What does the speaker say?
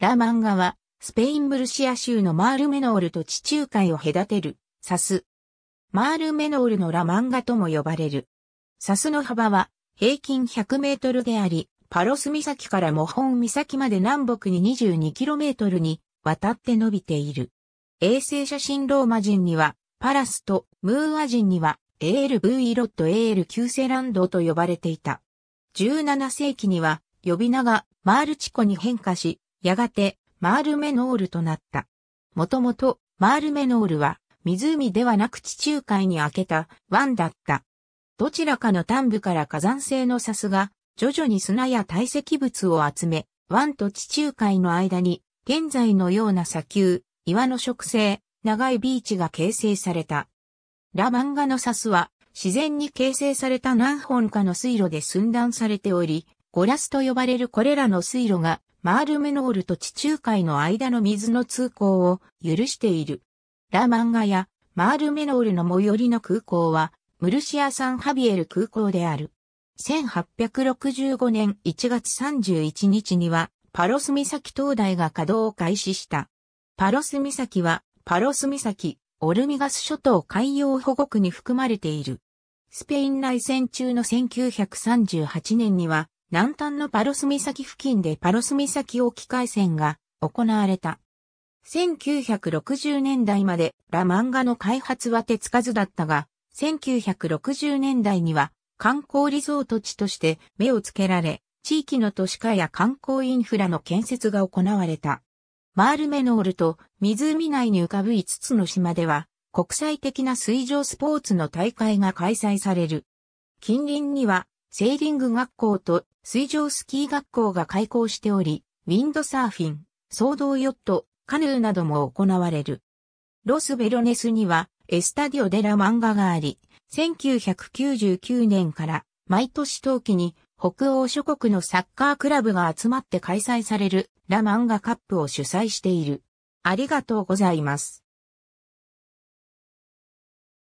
ラ・マンガは、スペイン・ムルシア州のマールメノールと地中海を隔てる、砂州。マールメノールのラ・マンガとも呼ばれる。砂州の幅は平均100メートルであり、パロス岬からモホン岬まで南北に 22km に渡って伸びている。衛星写真ローマ人には、パラスとムーア人には、エール・ブイロット・エール・キューセランドと呼ばれていた。17世紀には、呼び名がマールチコに変化し、やがてマールメノールとなった。もともとマールメノールは湖ではなく地中海に開けた湾だった。どちらかの端部から火山性の砂スが徐々に砂や堆積物を集め、湾と地中海の間に現在のような砂丘、岩の植生、長いビーチが形成された。ラマンガの砂スは自然に形成された何本かの水路で寸断されており、ゴラスと呼ばれるこれらの水路がマールメノールと地中海の間の水の通行を許している。ラマンガやマールメノールの最寄りの空港はムルシア・サン・ハビエル空港である。1865年1月31日にはパロス岬灯台が稼働を開始した。パロス岬はパロス岬、オルミガス諸島海洋保護区に含まれている。スペイン内戦中の1938年には南端のパロス岬付近でパロス岬沖海戦が行われた。1960年代までラマンガの開発は手つかずだったが、1960年代には観光リゾート地として目をつけられ、地域の都市化や観光インフラの建設が行われた。マールメノールと湖内に浮かぶ5つの島では国際的な水上スポーツの大会が開催される。近隣にはセーリング学校と水上スキー学校が開校しており、ウィンドサーフィン、総動ヨット、カヌーなども行われる。ロスベロネスにはエスタディオデラマンガがあり、1999年から毎年冬季に北欧諸国のサッカークラブが集まって開催されるラマンガカップを主催している。ありがとうございます。